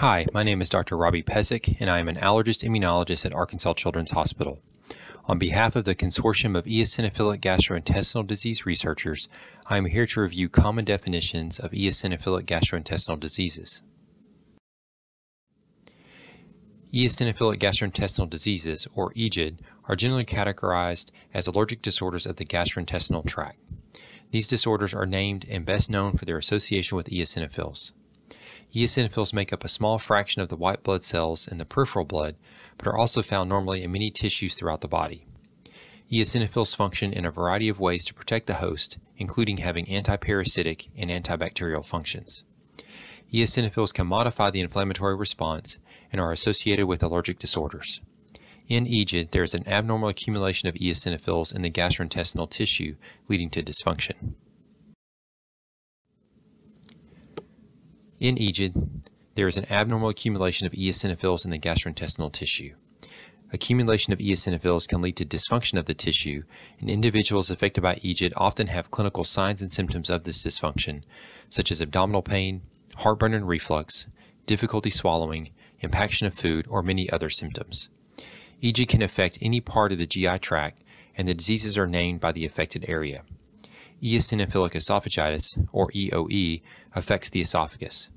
Hi, my name is Dr. Robbie Pesek, and I am an allergist immunologist at Arkansas Children's Hospital. On behalf of the Consortium of Eosinophilic Gastrointestinal Disease Researchers, I am here to review common definitions of eosinophilic gastrointestinal diseases. Eosinophilic gastrointestinal diseases, or EGID, are generally categorized as allergic disorders of the gastrointestinal tract. These disorders are named and best known for their association with eosinophils. Eosinophils make up a small fraction of the white blood cells in the peripheral blood, but are also found normally in many tissues throughout the body. Eosinophils function in a variety of ways to protect the host, including having antiparasitic and antibacterial functions. Eosinophils can modify the inflammatory response and are associated with allergic disorders. In EGID, there is an abnormal accumulation of eosinophils in the gastrointestinal tissue, leading to dysfunction. In EGID, there is an abnormal accumulation of eosinophils in the gastrointestinal tissue. Accumulation of eosinophils can lead to dysfunction of the tissue, and individuals affected by EGID often have clinical signs and symptoms of this dysfunction, such as abdominal pain, heartburn and reflux, difficulty swallowing, impaction of food, or many other symptoms. EGID can affect any part of the GI tract, and the diseases are named by the affected area. Eosinophilic esophagitis, or EOE, affects the esophagus.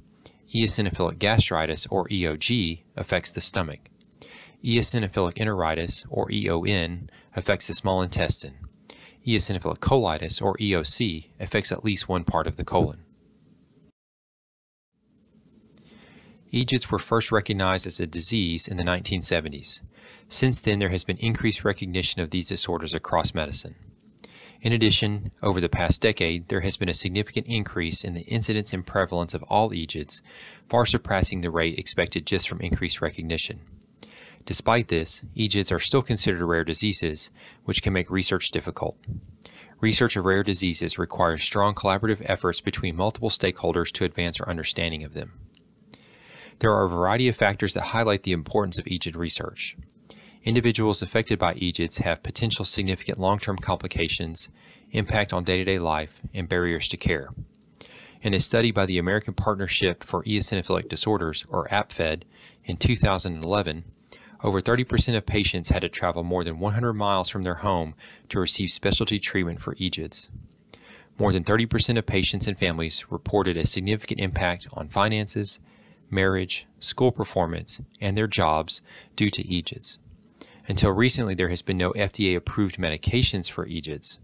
Eosinophilic gastritis, or EOG, affects the stomach. Eosinophilic enteritis, or EON, affects the small intestine. Eosinophilic colitis, or EOC, affects at least one part of the colon. EGIDs were first recognized as a disease in the 1970s. Since then, there has been increased recognition of these disorders across medicine. In addition, over the past decade, there has been a significant increase in the incidence and prevalence of all EGIDs, far surpassing the rate expected just from increased recognition. Despite this, EGIDs are still considered rare diseases, which can make research difficult. Research of rare diseases requires strong collaborative efforts between multiple stakeholders to advance our understanding of them. There are a variety of factors that highlight the importance of EGID research. Individuals affected by EGIDs have potential significant long-term complications, impact on day-to-day life, and barriers to care. In a study by the American Partnership for Eosinophilic Disorders, or APFED, in 2011, over 30% of patients had to travel more than 100 miles from their home to receive specialty treatment for EGIDs. More than 30% of patients and families reported a significant impact on finances, marriage, school performance, and their jobs due to EGIDs. Until recently, there has been no FDA approved medications for EGIDs.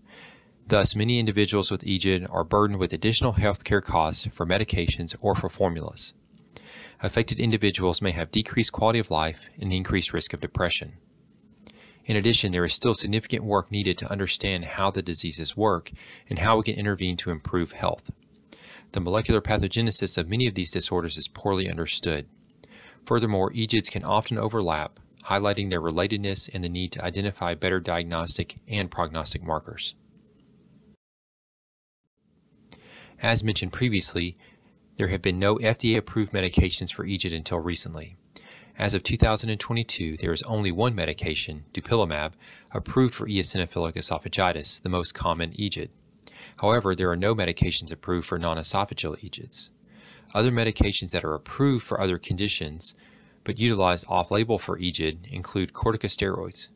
Thus, many individuals with EGID are burdened with additional healthcare costs for medications or for formulas. Affected individuals may have decreased quality of life and increased risk of depression. In addition, there is still significant work needed to understand how the diseases work and how we can intervene to improve health. The molecular pathogenesis of many of these disorders is poorly understood. Furthermore, EGIDs can often overlap, highlighting their relatedness and the need to identify better diagnostic and prognostic markers. As mentioned previously, there have been no FDA-approved medications for EGID until recently. As of 2022, there is only one medication, dupilumab, approved for eosinophilic esophagitis, the most common EGID. However, there are no medications approved for non-esophageal EGIDs. Other medications that are approved for other conditions but utilized off-label for EGID include corticosteroids.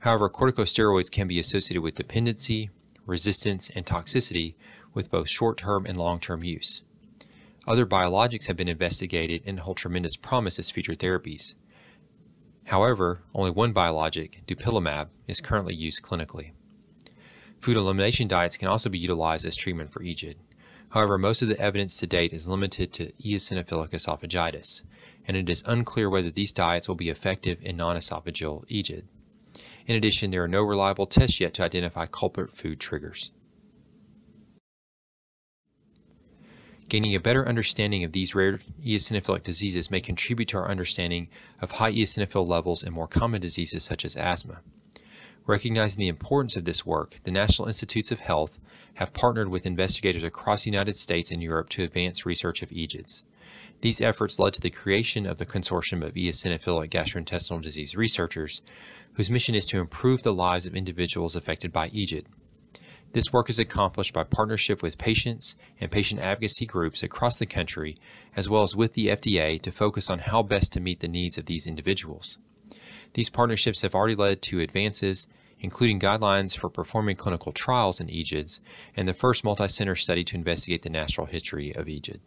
However, corticosteroids can be associated with dependency, resistance, and toxicity with both short-term and long-term use. Other biologics have been investigated and hold tremendous promise as future therapies. However, only one biologic, dupilumab, is currently used clinically. Food elimination diets can also be utilized as treatment for EGID. However, most of the evidence to date is limited to eosinophilic esophagitis, and it is unclear whether these diets will be effective in non-esophageal EGID. In addition, there are no reliable tests yet to identify culprit food triggers. Gaining a better understanding of these rare eosinophilic diseases may contribute to our understanding of high eosinophil levels in more common diseases such as asthma. Recognizing the importance of this work, the National Institutes of Health have partnered with investigators across the United States and Europe to advance research of EGIDs. These efforts led to the creation of the Consortium of Eosinophilic Gastrointestinal Disease Researchers, whose mission is to improve the lives of individuals affected by EGID. This work is accomplished by partnership with patients and patient advocacy groups across the country, as well as with the FDA to focus on how best to meet the needs of these individuals. These partnerships have already led to advances, including guidelines for performing clinical trials in EGIDS and the first multi-center study to investigate the natural history of EGID.